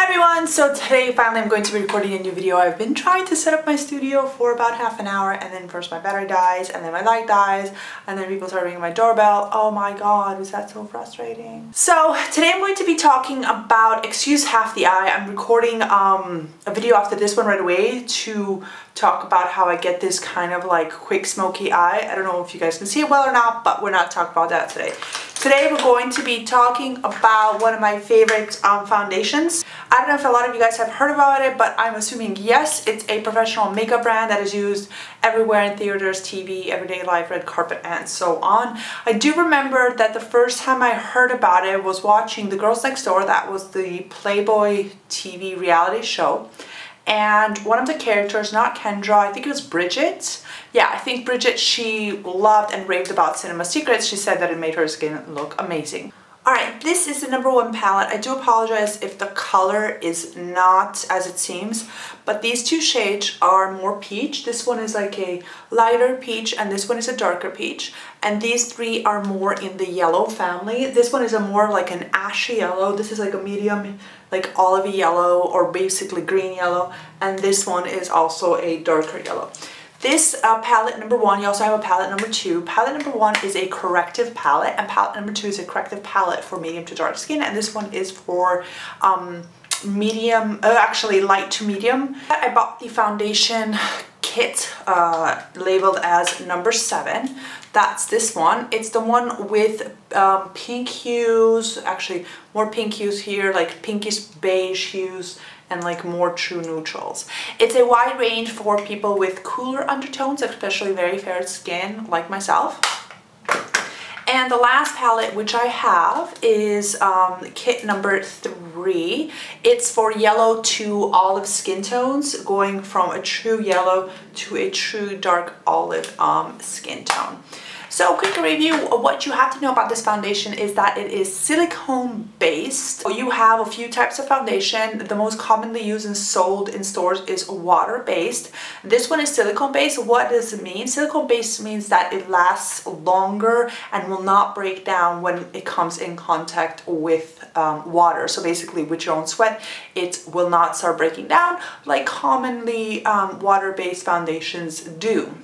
Hi everyone! So today finally I'm going to be recording a new video. I've been trying to set up my studio for about half an hour and then first my battery dies and then my light dies and then people start ringing my doorbell. Oh my god, is that so frustrating? So today I'm going to be talking about Excuse Half the Eye. I'm recording um, a video after this one right away to talk about how I get this kind of like quick smoky eye. I don't know if you guys can see it well or not, but we're not talking about that today. Today we're going to be talking about one of my favorite um, foundations. I don't know if a lot of you guys have heard about it, but I'm assuming yes, it's a professional makeup brand that is used everywhere in theaters, TV, everyday life, red carpet, and so on. I do remember that the first time I heard about it was watching The Girls Next Door. That was the Playboy TV reality show and one of the characters, not Kendra, I think it was Bridget. Yeah, I think Bridget, she loved and raved about Cinema Secrets. She said that it made her skin look amazing. Alright, this is the number one palette. I do apologize if the color is not as it seems, but these two shades are more peach. This one is like a lighter peach and this one is a darker peach. And these three are more in the yellow family. This one is a more like an ashy yellow. This is like a medium like olive yellow or basically green yellow. And this one is also a darker yellow. This uh, palette number one, you also have a palette number two. Palette number one is a corrective palette and palette number two is a corrective palette for medium to dark skin and this one is for um, medium, uh, actually light to medium. I bought the foundation kit uh, labeled as number seven. That's this one. It's the one with um, pink hues, actually more pink hues here, like pinkish beige hues and like more true neutrals. It's a wide range for people with cooler undertones, especially very fair skin like myself. And the last palette which I have is um, kit number three. It's for yellow to olive skin tones, going from a true yellow to a true dark olive um, skin tone. So quick review what you have to know about this foundation is that it is silicone based. You have a few types of foundation. The most commonly used and sold in stores is water based. This one is silicone based. What does it mean? Silicone based means that it lasts longer and will not break down when it comes in contact with um, water. So basically with your own sweat, it will not start breaking down like commonly um, water-based foundations do.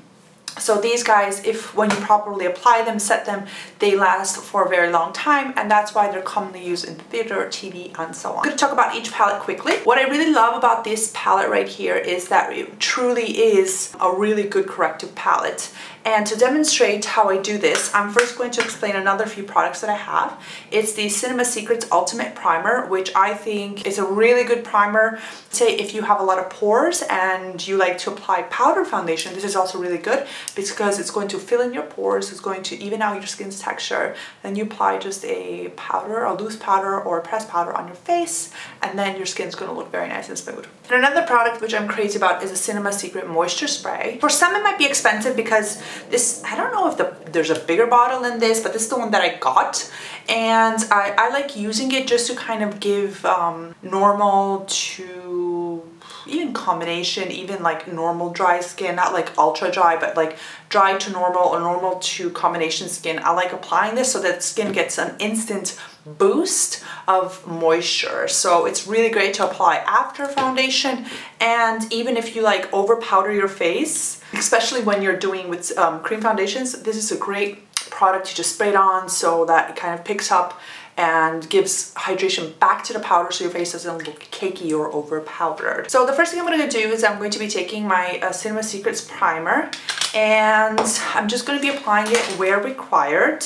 So these guys, if when you properly apply them, set them, they last for a very long time and that's why they're commonly used in theater, TV and so on. I'm to talk about each palette quickly. What I really love about this palette right here is that it truly is a really good corrective palette and to demonstrate how I do this, I'm first going to explain another few products that I have. It's the Cinema Secrets Ultimate Primer, which I think is a really good primer. Say if you have a lot of pores and you like to apply powder foundation, this is also really good because it's going to fill in your pores, it's going to even out your skin's texture. Then you apply just a powder, a loose powder or a pressed powder on your face, and then your skin's going to look very nice and smooth. And another product which I'm crazy about is a Cinema Secret Moisture Spray. For some it might be expensive because this, I don't know if the, there's a bigger bottle in this, but this is the one that I got. And I, I like using it just to kind of give um, normal to even combination, even like normal dry skin, not like ultra dry, but like dry to normal or normal to combination skin. I like applying this so that skin gets an instant boost of moisture. So it's really great to apply after foundation and even if you like over powder your face, especially when you're doing with um, cream foundations, this is a great product to just spray it on so that it kind of picks up and gives hydration back to the powder so your face doesn't look cakey or over powdered. So the first thing I'm going to do is I'm going to be taking my uh, Cinema Secrets primer and I'm just going to be applying it where required.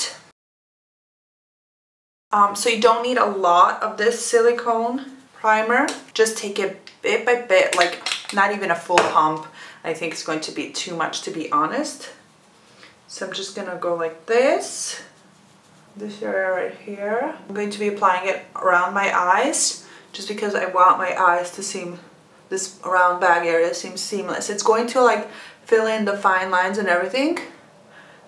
Um, so you don't need a lot of this silicone primer. Just take it bit by bit, like not even a full pump. I think it's going to be too much to be honest. So I'm just gonna go like this, this area right here. I'm going to be applying it around my eyes just because I want my eyes to seem, this round bag area seems seamless. It's going to like fill in the fine lines and everything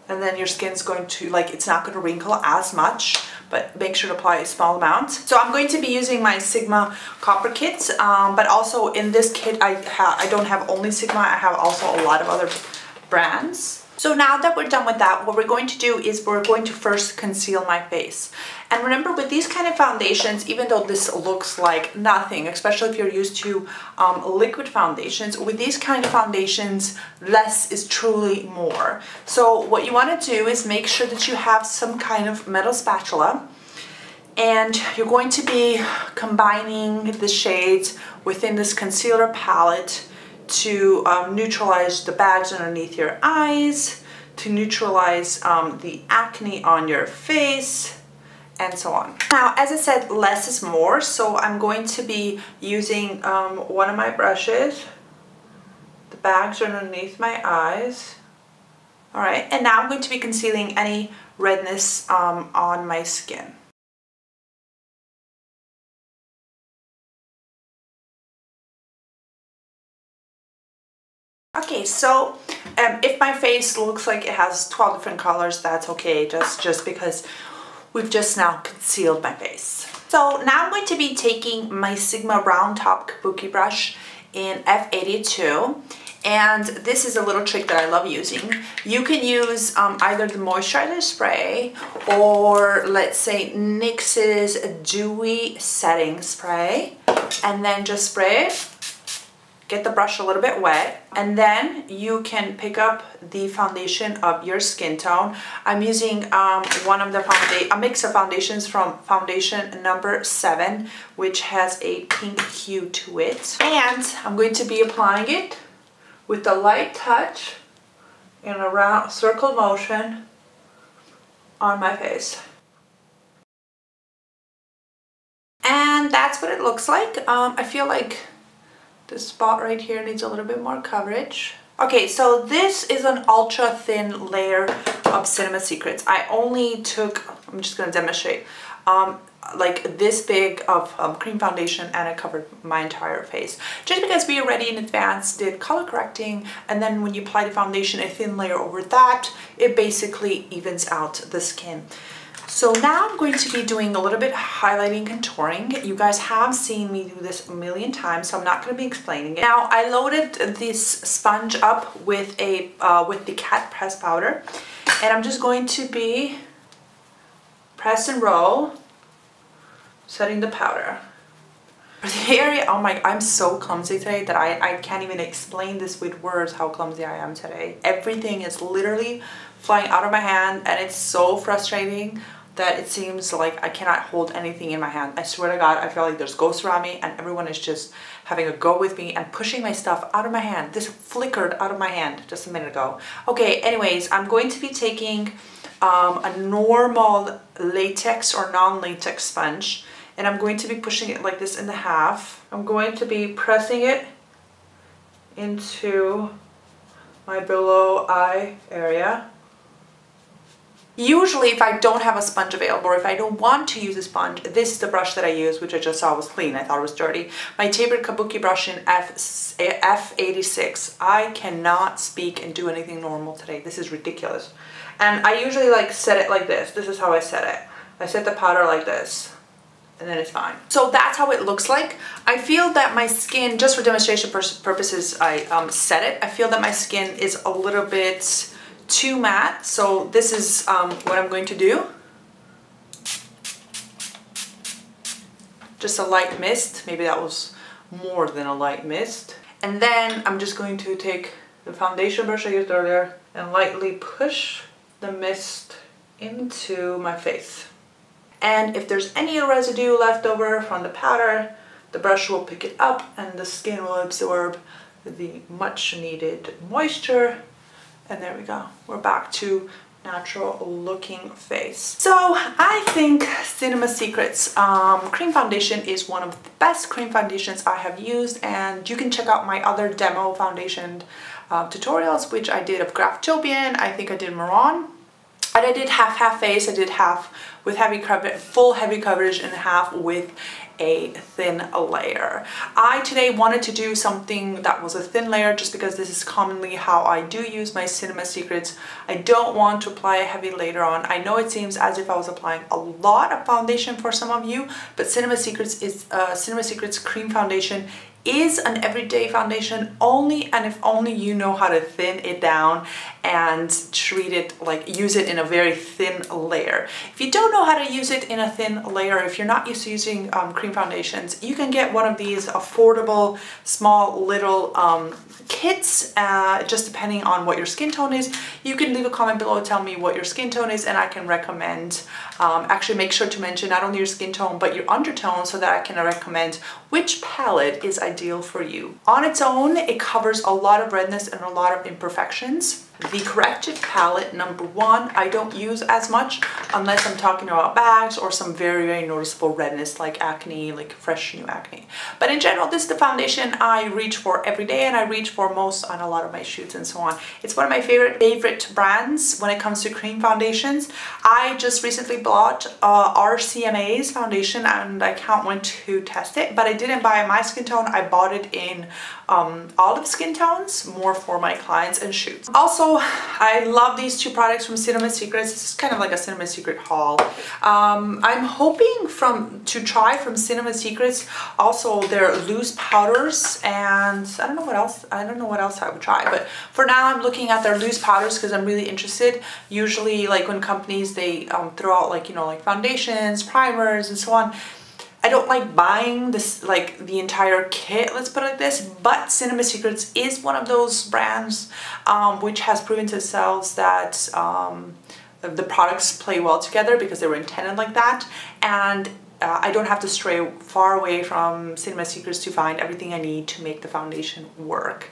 and then your skin's going to like, it's not to wrinkle as much but make sure to apply a small amount. So I'm going to be using my Sigma copper kit, um, but also in this kit I, I don't have only Sigma, I have also a lot of other brands. So now that we're done with that, what we're going to do is we're going to first conceal my face. And remember with these kind of foundations, even though this looks like nothing, especially if you're used to um, liquid foundations, with these kind of foundations, less is truly more. So what you want to do is make sure that you have some kind of metal spatula and you're going to be combining the shades within this concealer palette to um, neutralize the bags underneath your eyes, to neutralize um, the acne on your face, and so on. Now, as I said, less is more, so I'm going to be using um, one of my brushes. The bags underneath my eyes. All right, and now I'm going to be concealing any redness um, on my skin. Okay, so um, if my face looks like it has 12 different colors, that's okay, just, just because we've just now concealed my face. So now I'm going to be taking my Sigma round top kabuki brush in F82 and this is a little trick that I love using. You can use um, either the moisturizer spray or let's say NYX's dewy setting spray and then just spray it get the brush a little bit wet and then you can pick up the foundation of your skin tone. I'm using um, one of the foundation, a mix of foundations from foundation number seven, which has a pink hue to it. And I'm going to be applying it with a light touch in a round circle motion on my face. And that's what it looks like. Um, I feel like this spot right here needs a little bit more coverage. Okay, so this is an ultra thin layer of Cinema Secrets. I only took, I'm just gonna demonstrate, um, like this big of um, cream foundation and it covered my entire face. Just because we already in advance did color correcting and then when you apply the foundation, a thin layer over that, it basically evens out the skin. So now I'm going to be doing a little bit highlighting and contouring. You guys have seen me do this a million times, so I'm not going to be explaining it. Now I loaded this sponge up with a uh, with the cat press powder, and I'm just going to be press and roll, setting the powder. The area, oh my, I'm so clumsy today that I, I can't even explain this with words how clumsy I am today. Everything is literally flying out of my hand and it's so frustrating that it seems like I cannot hold anything in my hand. I swear to God, I feel like there's ghosts around me and everyone is just having a go with me and pushing my stuff out of my hand. This flickered out of my hand just a minute ago. Okay, anyways, I'm going to be taking um, a normal latex or non-latex sponge and I'm going to be pushing it like this in the half. I'm going to be pressing it into my below eye area Usually if I don't have a sponge available or if I don't want to use a sponge, this is the brush that I use, which I just saw was clean. I thought it was dirty. My favorite Kabuki brush in F, F86. I cannot speak and do anything normal today. This is ridiculous. And I usually like set it like this. This is how I set it. I set the powder like this and then it's fine. So that's how it looks like. I feel that my skin, just for demonstration purposes, I um, set it. I feel that my skin is a little bit too matte. So this is um, what I'm going to do. Just a light mist. Maybe that was more than a light mist. And then I'm just going to take the foundation brush I used earlier and lightly push the mist into my face. And if there's any residue left over from the powder, the brush will pick it up and the skin will absorb the much needed moisture and there we go. We're back to natural looking face. So I think Cinema Secrets um, cream foundation is one of the best cream foundations I have used and you can check out my other demo foundation uh, tutorials which I did of Graftobian, I think I did Mehron and I did half half face, I did half with heavy coverage, full heavy coverage and half with a thin layer. I today wanted to do something that was a thin layer just because this is commonly how I do use my Cinema Secrets. I don't want to apply a heavy later on. I know it seems as if I was applying a lot of foundation for some of you, but Cinema Secrets is uh, Cinema Secrets cream foundation is an everyday foundation only and if only you know how to thin it down and treat it like use it in a very thin layer. If you don't know how to use it in a thin layer, if you're not used to using um, cream foundations, you can get one of these affordable, small little um, kits, uh, just depending on what your skin tone is. You can leave a comment below, tell me what your skin tone is, and I can recommend, um, actually make sure to mention not only your skin tone, but your undertone so that I can recommend which palette is ideal for you. On its own, it covers a lot of redness and a lot of imperfections. The corrective palette, number one, I don't use as much unless I'm talking about bags or some very, very noticeable redness like acne, like fresh new acne. But in general, this is the foundation I reach for every day and I reach for most on a lot of my shoots and so on. It's one of my favorite, favorite brands when it comes to cream foundations. I just recently bought uh, RCMA's foundation and I can't wait to test it, but I didn't buy my skin tone. I bought it in um, olive skin tones, more for my clients and shoots. Also, I love these two products from Cinema Secrets. This is kind of like a Cinema Secret haul. Um, I'm hoping from to try from Cinema Secrets also their loose powders and I don't know what else, I don't know what else I would try, but for now I'm looking at their loose powders because I'm really interested. Usually like when companies, they um, throw out like, you know, like foundations, primers and so on, I don't like buying this like the entire kit, let's put it like this, but Cinema Secrets is one of those brands um, which has proven to itself that um, the products play well together because they were intended like that. And uh, I don't have to stray far away from Cinema Secrets to find everything I need to make the foundation work.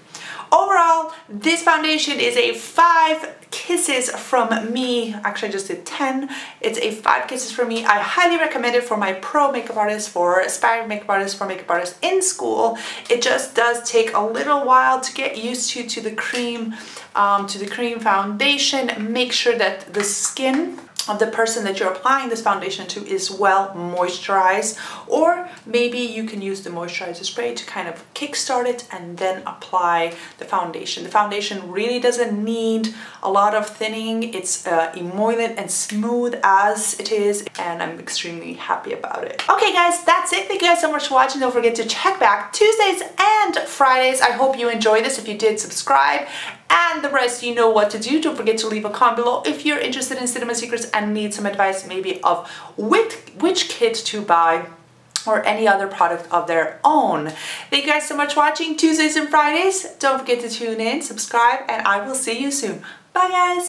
Overall, this foundation is a five kisses from me. Actually, I just did 10. It's a five kisses from me. I highly recommend it for my pro makeup artists, for aspiring makeup artists, for makeup artists in school. It just does take a little while to get used to, to the cream, um, to the cream foundation. Make sure that the skin of the person that you're applying this foundation to is well moisturized or maybe you can use the moisturizer spray to kind of kickstart it and then apply the foundation. The foundation really doesn't need a lot of thinning. It's uh, emollient and smooth as it is and I'm extremely happy about it. Okay guys, that's it. Thank you guys so much for watching. Don't forget to check back Tuesdays and Fridays. I hope you enjoyed this. If you did, subscribe and the rest you know what to do. Don't forget to leave a comment below if you're interested in Cinema Secrets and need some advice maybe of which, which kit to buy or any other product of their own. Thank you guys so much for watching Tuesdays and Fridays. Don't forget to tune in, subscribe, and I will see you soon. Bye guys!